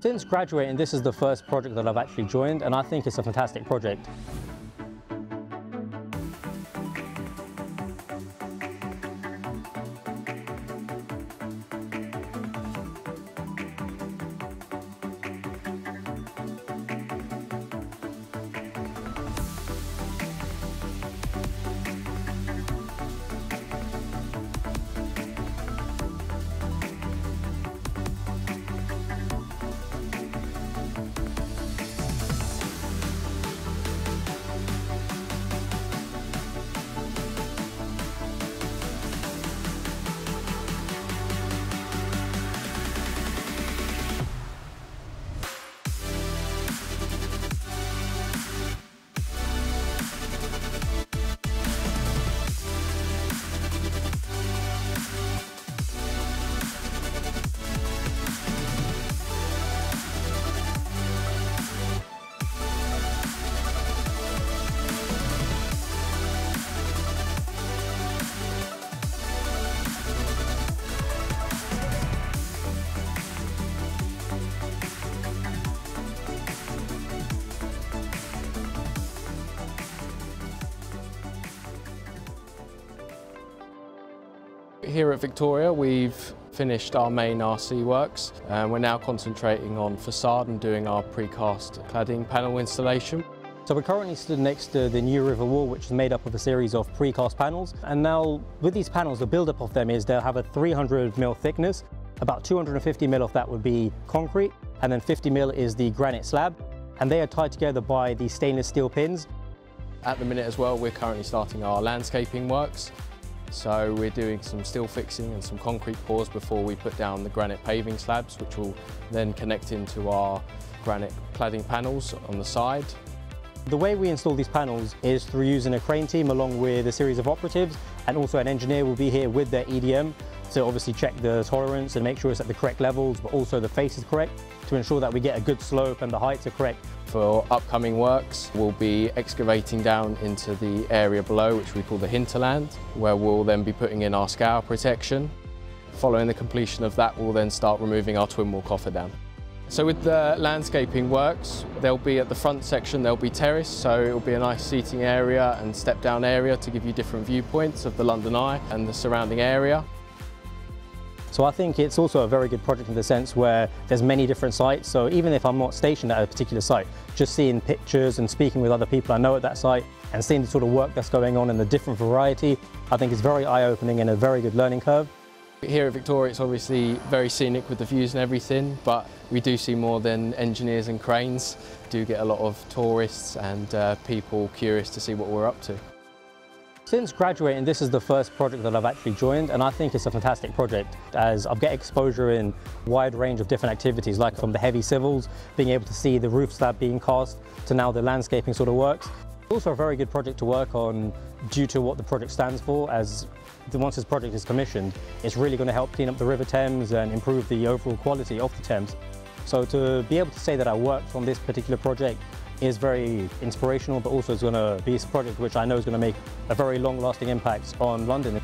Since graduating, this is the first project that I've actually joined, and I think it's a fantastic project. Here at Victoria we've finished our main RC works and we're now concentrating on facade and doing our precast cladding panel installation. So we're currently stood next to the New River Wall, which is made up of a series of precast panels. And now with these panels, the build-up of them is they'll have a 300 mil thickness. About 250 mil of that would be concrete, and then 50 mil is the granite slab. And they are tied together by the stainless steel pins. At the minute as well, we're currently starting our landscaping works. So we're doing some steel fixing and some concrete pours before we put down the granite paving slabs, which will then connect into our granite cladding panels on the side. The way we install these panels is through using a crane team along with a series of operatives and also an engineer will be here with their EDM to obviously check the tolerance and make sure it's at the correct levels but also the face is correct to ensure that we get a good slope and the heights are correct. For upcoming works we'll be excavating down into the area below which we call the hinterland where we'll then be putting in our scour protection. Following the completion of that we'll then start removing our twin wall cofferdam. So with the landscaping works, there'll be at the front section, there'll be terrace, so it'll be a nice seating area and step down area to give you different viewpoints of the London Eye and the surrounding area. So I think it's also a very good project in the sense where there's many different sites. So even if I'm not stationed at a particular site, just seeing pictures and speaking with other people I know at that site and seeing the sort of work that's going on and the different variety, I think is very eye-opening and a very good learning curve. Here at Victoria it's obviously very scenic with the views and everything but we do see more than engineers and cranes. We do get a lot of tourists and uh, people curious to see what we're up to. Since graduating, this is the first project that I've actually joined and I think it's a fantastic project as I've get exposure in a wide range of different activities like from the heavy civils, being able to see the roof slab being cast to now the landscaping sort of works. It's also a very good project to work on due to what the project stands for as once this project is commissioned, it's really going to help clean up the River Thames and improve the overall quality of the Thames. So to be able to say that I worked on this particular project is very inspirational, but also it's going to be a project which I know is going to make a very long-lasting impact on London.